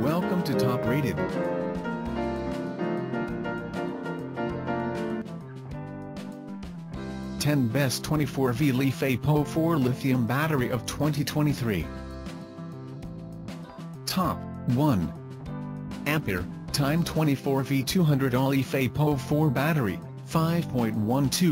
Welcome to Top Rated. Ten Best 24V LiFePO 4 Lithium Battery of 2023 Top 1 Ampere Time 24V 200 LiFePO 4 Battery 5.12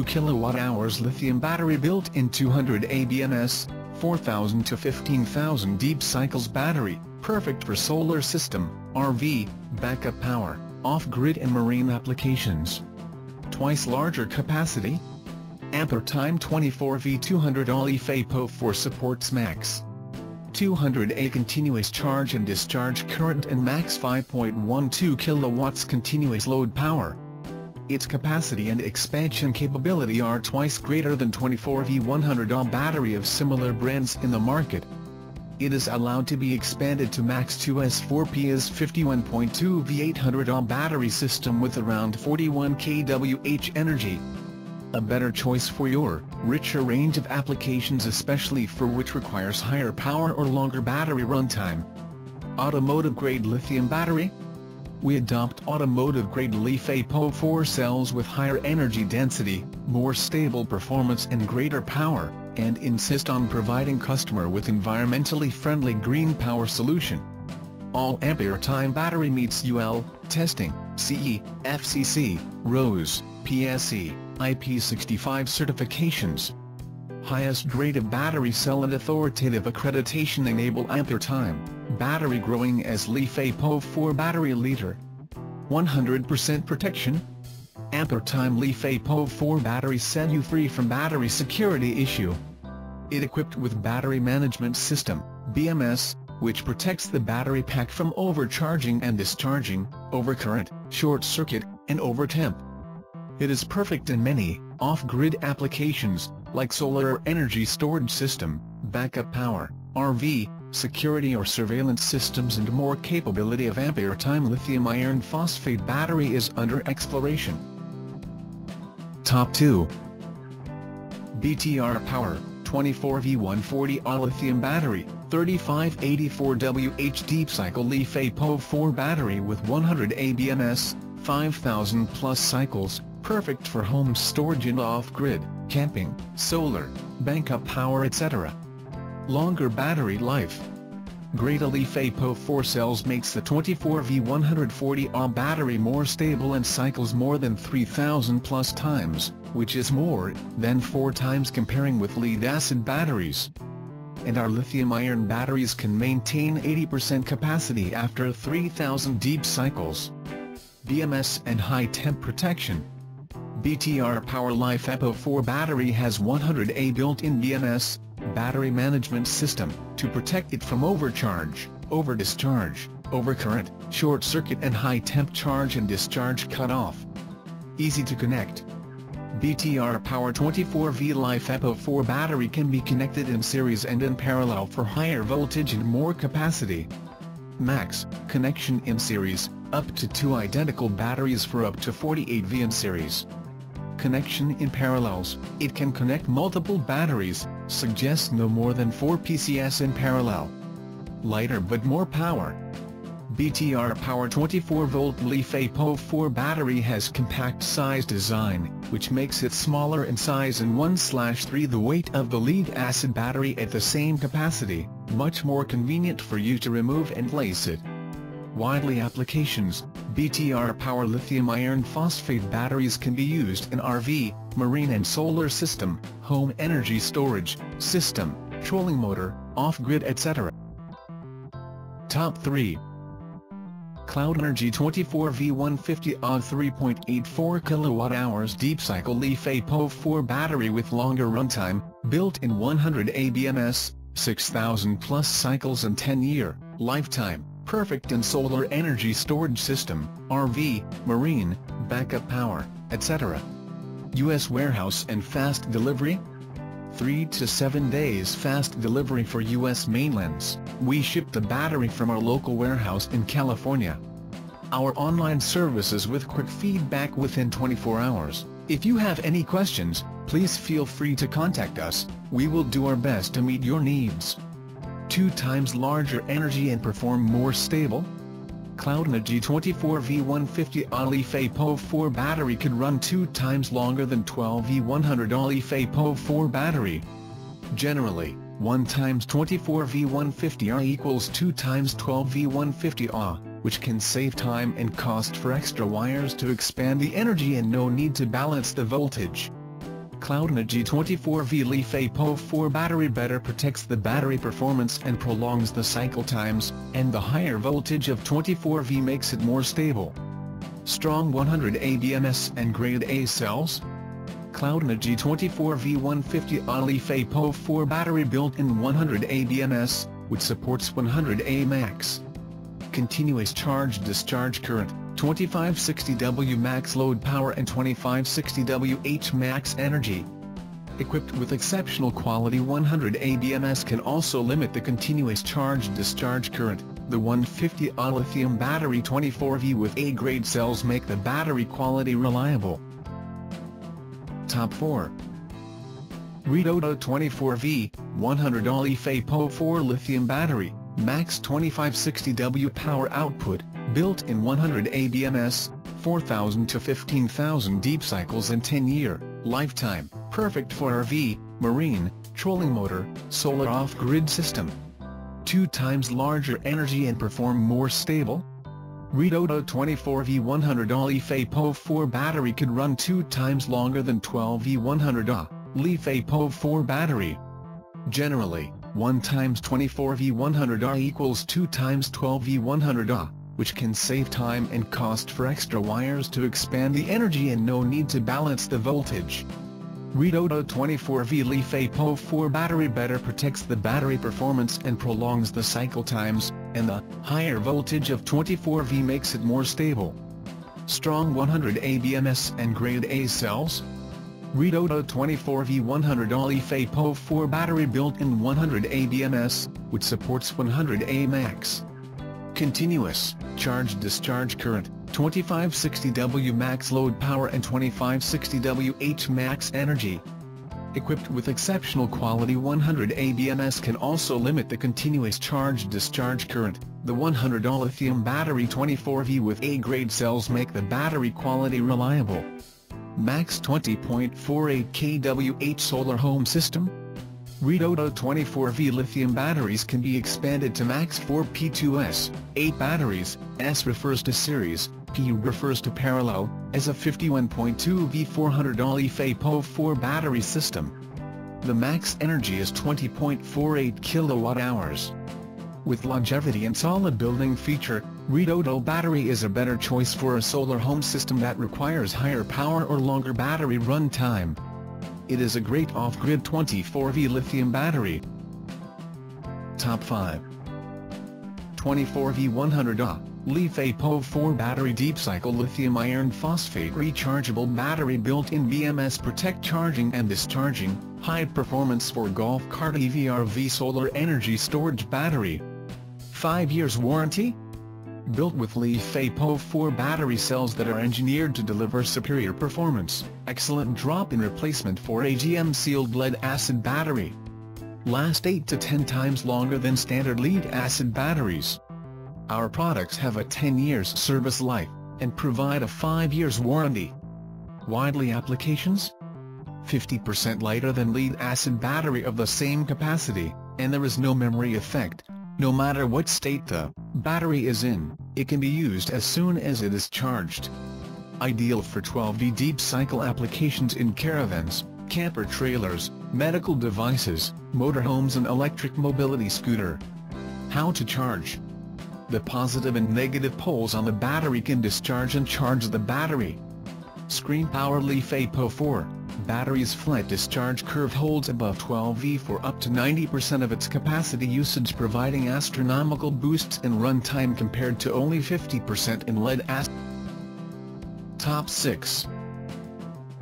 kWh lithium battery built in 200 ABMS, 4,000 to 15,000 deep cycles battery, perfect for solar system, RV, backup power, off-grid and marine applications. Twice larger capacity? Ampere time 24V 200 LiFePO 4 supports max 200A continuous charge and discharge current and max 5.12 kilowatts continuous load power. Its capacity and expansion capability are twice greater than 24V 100Ah battery of similar brands in the market. It is allowed to be expanded to Max 2S 4P's 51.2 V800Ah battery system with around 41 kWh energy. A better choice for your, richer range of applications especially for which requires higher power or longer battery runtime. Automotive-grade lithium battery? We adopt automotive-grade LiFePO 4 cells with higher energy density, more stable performance and greater power, and insist on providing customer with environmentally friendly green power solution. All Ampere time battery meets UL, testing, CE, FCC, RoHS, PSE, IP65 certifications. Highest grade of battery cell and authoritative accreditation enable Ampere time battery growing as LiFePO 4 battery liter. 100% protection? Ampere Time LiFePO 4 battery set you free from battery security issue. It equipped with battery management system, BMS, which protects the battery pack from overcharging and discharging, overcurrent, short circuit, and overtemp. It is perfect in many, off-grid applications, like solar energy storage system, backup power, RV, security or surveillance systems and more capability of ampere time lithium iron phosphate battery is under exploration. Top 2 BTR Power 24V140A lithium battery 3584WH deep cycle LiFePO 4 battery with 100 ABMS, 5000 plus cycles, perfect for home storage and off-grid, camping, solar, backup power etc. Longer battery life. Greater LiFePO 4 cells makes the 24V140A battery more stable and cycles more than 3000 plus times, which is more than 4 times comparing with lead-acid batteries. And our lithium-ion batteries can maintain 80% capacity after 3000 deep cycles. BMS and high-temp protection. BTR Power LiFePO 4 battery has 100A built-in BMS, battery management system, to protect it from overcharge, overdischarge, overcurrent, short circuit and high temp charge and discharge cutoff. Easy to connect. BTR Power 24V LiFePO 4 battery can be connected in series and in parallel for higher voltage and more capacity. Max, connection in series, up to two identical batteries for up to 48V in series connection in parallels, it can connect multiple batteries, suggests no more than 4 PCS in parallel. Lighter but more power. BTR Power 24V LiFePO 4 battery has compact size design, which makes it smaller in size and 1-3 the weight of the lead-acid battery at the same capacity, much more convenient for you to remove and place it. Widely applications, BTR Power lithium iron phosphate batteries can be used in RV, marine and solar system, home energy storage, system, trolling motor, off-grid etc. Top 3 Cloud Energy 24V150 AUG 3.84 kWh deep cycle LiFePO 4 battery with longer runtime, built in 100 ABMS, 6000 plus cycles and 10 year lifetime perfect in solar energy storage system, RV, marine, backup power, etc. U.S. warehouse and fast delivery? 3 to 7 days fast delivery for U.S. mainlands. We ship the battery from our local warehouse in California. Our online services with quick feedback within 24 hours. If you have any questions, please feel free to contact us, we will do our best to meet your needs. Two times larger energy and perform more stable? Cloudenergy 24 V150 Ali Po 4 battery could run two times longer than 12V100 Ali Po 4 battery. Generally, 1 times 24V150 Ah equals 2 times 12V150 Ah, which can save time and cost for extra wires to expand the energy and no need to balance the voltage. Cloudenergy 24V Leaf LiFePO 4 battery better protects the battery performance and prolongs the cycle times, and the higher voltage of 24V makes it more stable. Strong 100A BMS and grade A cells? Cloudenergy 24V150 LiFePO 4 battery built in 100A BMS, which supports 100A max. Continuous charge discharge current, 2560W max load power and 2560W H max energy. Equipped with exceptional quality 100 ABMS can also limit the continuous charge-discharge current. The 150 Ah lithium battery 24V with A-grade cells make the battery quality reliable. Top 4 Redodo 24V, 100 Ali 4 lithium battery, max 2560W power output, built-in 100 ABMS, 4,000 to 15,000 deep cycles and 10-year lifetime, perfect for RV, marine, trolling motor, solar off-grid system. Two times larger energy and perform more stable? Redodo 24V100 Ali 4 battery could run two times longer than 12V100 Ah, LiFePO 4 battery. Generally, 1 times 24V100 Ah equals 2 times 12V100 Ah which can save time and cost for extra wires to expand the energy and no need to balance the voltage. Redodo 24V Leaf LiFePO 4 battery better protects the battery performance and prolongs the cycle times, and the higher voltage of 24V makes it more stable. Strong 100 ABMS and grade A cells? Redodo 24V 100 LiFePO 4 battery built in 100 ABMS, which supports 100A max continuous, charge-discharge current, 2560W max load power and 2560W H max energy. Equipped with exceptional quality 100 ABMS can also limit the continuous charge-discharge current. The 100 lithium battery 24V with A-grade cells make the battery quality reliable. Max 20.48 kWh solar home system, Redodo 24V lithium batteries can be expanded to max 4 P2S, 8 batteries, S refers to series, P refers to parallel, as a 51.2 V400 LiFePO 4 battery system. The max energy is 20.48 kWh. With longevity and solid building feature, Redodo battery is a better choice for a solar home system that requires higher power or longer battery run time it is a great off-grid 24V lithium battery. Top 5 24V 100 Ah, LiFePO 4 battery deep cycle lithium iron phosphate rechargeable battery built-in BMS protect charging and discharging, high performance for golf cart EVRV solar energy storage battery. 5 years warranty? Built with LiFePO 4 battery cells that are engineered to deliver superior performance, excellent drop-in replacement for AGM-sealed lead-acid battery. Last 8 to 10 times longer than standard lead-acid batteries. Our products have a 10 years service life, and provide a 5 years warranty. Widely applications? 50% lighter than lead-acid battery of the same capacity, and there is no memory effect, no matter what state the battery is in, it can be used as soon as it is charged. Ideal for 12V deep cycle applications in caravans, camper trailers, medical devices, motorhomes and electric mobility scooter. How to charge? The positive and negative poles on the battery can discharge and charge the battery. Screen Power LiFePO 4 battery's flat discharge curve holds above 12V for up to 90% of its capacity usage providing astronomical boosts in runtime compared to only 50% in lead-acid. Top 6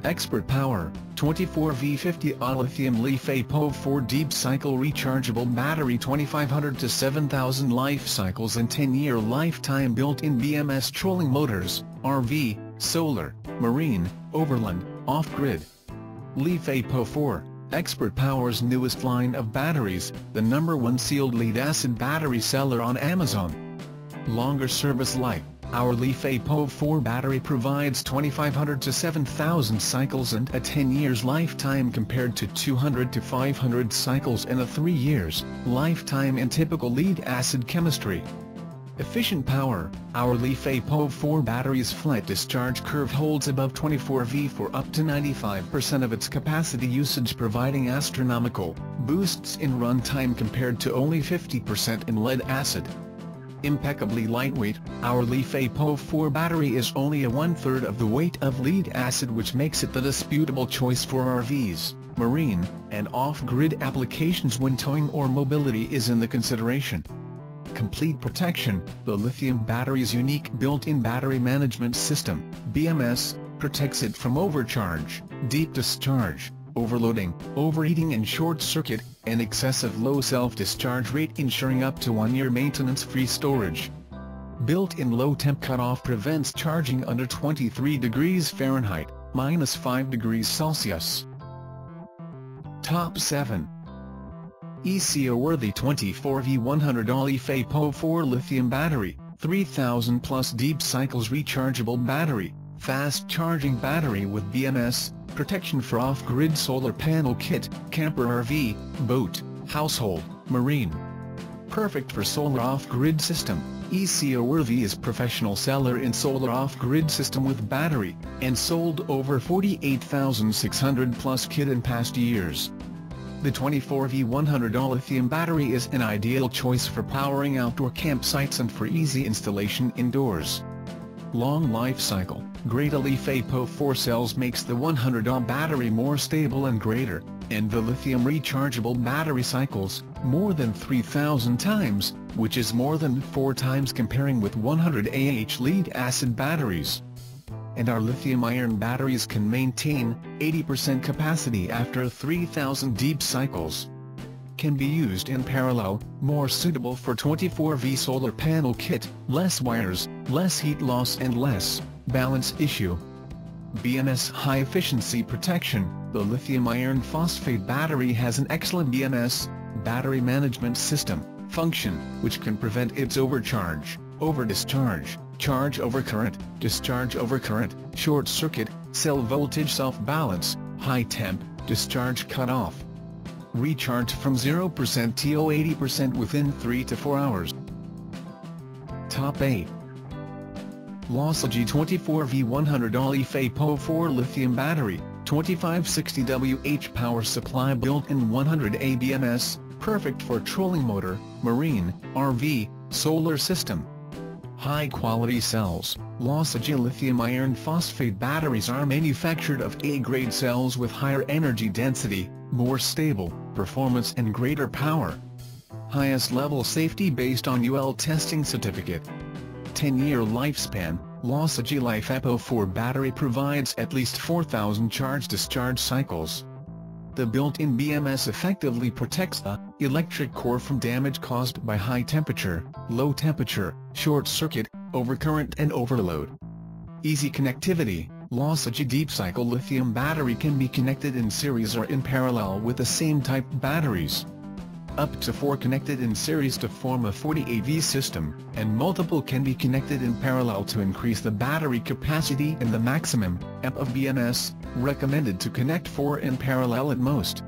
Expert Power, 24V50 Ah lithium LiFePO 4 deep cycle rechargeable battery 2500 to 7000 life cycles and 10-year lifetime built-in BMS trolling motors, RV, solar, marine, overland, off-grid. LiFePO 4, Expert Power's newest line of batteries, the number one sealed lead-acid battery seller on Amazon. Longer service life, our LiFePO 4 battery provides 2500 to 7000 cycles and a 10 years lifetime compared to 200 to 500 cycles and a 3 years lifetime in typical lead-acid chemistry. Efficient power, our LiFePO 4 battery's flat discharge curve holds above 24V for up to 95% of its capacity usage providing astronomical boosts in runtime compared to only 50% in lead-acid. Impeccably lightweight, our LiFePO 4 battery is only a one-third of the weight of lead-acid which makes it the disputable choice for RVs, marine, and off-grid applications when towing or mobility is in the consideration complete protection, the lithium battery's unique built-in battery management system, BMS, protects it from overcharge, deep discharge, overloading, overheating and short-circuit, and excessive low self-discharge rate ensuring up to one-year maintenance-free storage. Built-in low-temp cutoff prevents charging under 23 degrees Fahrenheit, minus 5 degrees Celsius. Top 7 ECO-worthy 24V100 LiFePO 4 lithium battery, 3000 plus deep cycles rechargeable battery, fast charging battery with BMS, protection for off-grid solar panel kit, camper RV, boat, household, marine. Perfect for solar off-grid system, ECO-worthy is professional seller in solar off-grid system with battery, and sold over 48,600 plus kit in past years. The 24V100 lithium battery is an ideal choice for powering outdoor campsites and for easy installation indoors. Long life cycle, great LiFePO 4 cells makes the 100Ah battery more stable and greater, and the lithium rechargeable battery cycles, more than 3000 times, which is more than 4 times comparing with 100 AH lead-acid batteries and our lithium-ion batteries can maintain 80% capacity after 3000 deep cycles. Can be used in parallel, more suitable for 24V solar panel kit, less wires, less heat loss and less balance issue. BMS High Efficiency Protection The lithium iron phosphate battery has an excellent BMS battery management system function, which can prevent its overcharge, overdischarge, charge over current, discharge over current, short circuit, cell voltage self-balance, high temp, discharge cutoff. Recharge from 0% to 80% within 3 to 4 hours. Top 8 LOSSIGY 24V100 LiFePO 4 Lithium Battery, 2560WH power supply built-in 100 ABMS, perfect for trolling motor, marine, RV, solar system. High-quality cells, LOSSIGY lithium iron phosphate batteries are manufactured of A-grade cells with higher energy density, more stable performance and greater power. Highest level safety based on UL testing certificate. 10-year lifespan, LOSSIGY Li-Fei Po 4 battery provides at least 4,000 charge-discharge cycles. The built-in BMS effectively protects the electric core from damage caused by high temperature, low temperature, short circuit, overcurrent and overload. Easy connectivity, LOSSIGY Deep Cycle lithium battery can be connected in series or in parallel with the same type batteries up to 4 connected in series to form a 40AV system, and multiple can be connected in parallel to increase the battery capacity and the maximum amp of BMS, recommended to connect 4 in parallel at most.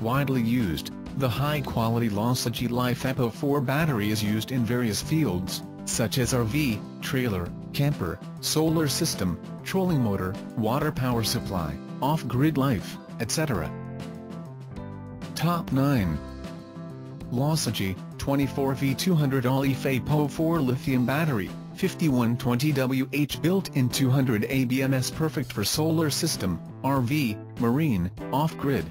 Widely used, the high-quality LOSSIGY Life Epo 4 battery is used in various fields, such as RV, trailer, camper, solar system, trolling motor, water power supply, off-grid life, etc. Top 9 LOSSIGY, 24V200 LiFePO 4 lithium battery, 5120WH built-in 200 ABMS perfect for solar system, RV, marine, off-grid.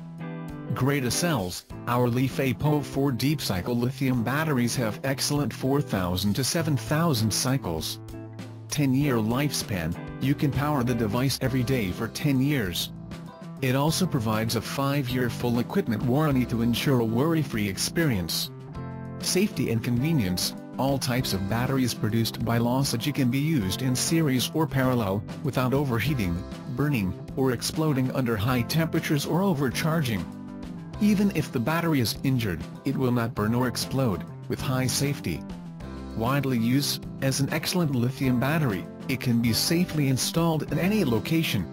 Greta cells, our LiFePO 4 deep cycle lithium batteries have excellent 4000 to 7000 cycles. 10-year lifespan, you can power the device every day for 10 years. It also provides a 5-year full equipment warranty to ensure a worry-free experience. Safety and convenience, all types of batteries produced by LOSSIGY can be used in series or parallel, without overheating, burning, or exploding under high temperatures or overcharging. Even if the battery is injured, it will not burn or explode, with high safety. Widely used, as an excellent lithium battery, it can be safely installed in any location,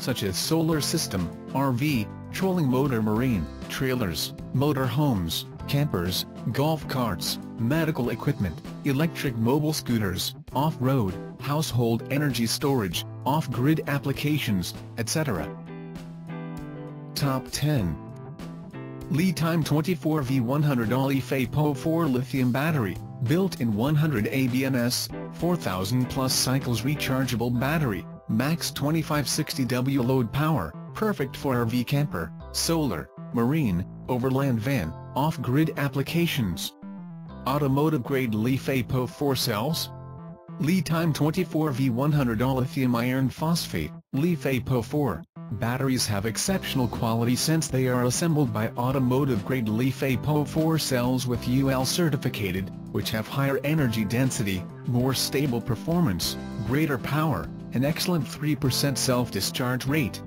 such as solar system, RV, trolling motor marine, trailers, motor homes, campers, golf carts, medical equipment, electric mobile scooters, off-road, household energy storage, off-grid applications, etc. Top 10 Li-Time 24V100 Ali 4 lithium battery, built-in 100 ABMS, 4000 plus cycles rechargeable battery, max 2560W load power, perfect for RV camper, solar, marine, overland van, off-grid applications. Automotive-grade LiFePO 4 cells? Li-Time 24V100 lithium iron phosphate, LiFePO 4. Batteries have exceptional quality since they are assembled by automotive-grade LiFePO 4 cells with UL certificated, which have higher energy density, more stable performance, greater power, an excellent 3% self-discharge rate.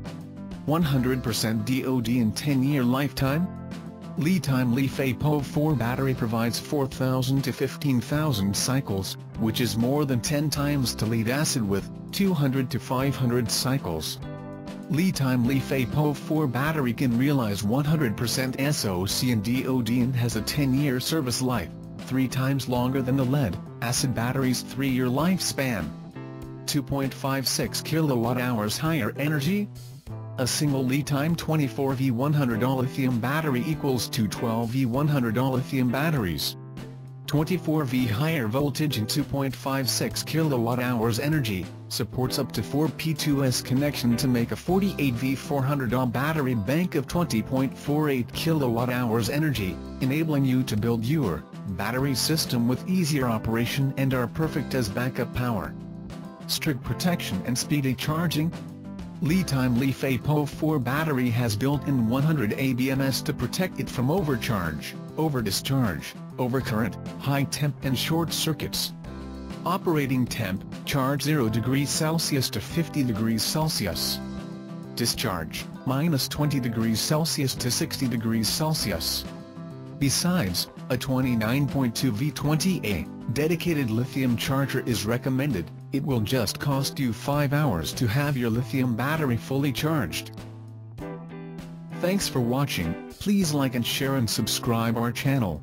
100% DOD in 10-year lifetime? Li-Time LiFePO 4 battery provides 4,000 to 15,000 cycles, which is more than 10 times to lead acid with 200 to 500 cycles. Li-Time LiFePO 4 battery can realize 100% SOC and DOD and has a 10-year service life, three times longer than the lead, acid battery's three-year lifespan. 2.56 kWh higher energy, a single Li-Time 24V100 lithium battery equals to 12V100 lithium batteries. 24V higher voltage and 2.56 kWh energy, supports up to 4 P2S connection to make a 48V 400 Ah battery bank of 20.48 kWh energy, enabling you to build your battery system with easier operation and are perfect as backup power. Strict protection and speedy charging, Li-Time LiFePO 4 battery has built-in 100 ABMS to protect it from overcharge, overdischarge, overcurrent, high temp and short circuits. Operating temp, charge 0 degrees Celsius to 50 degrees Celsius. Discharge, minus 20 degrees Celsius to 60 degrees Celsius. Besides, a 29.2 V20A, dedicated lithium charger is recommended, it will just cost you 5 hours to have your lithium battery fully charged. Thanks for watching, please like and share and subscribe our channel.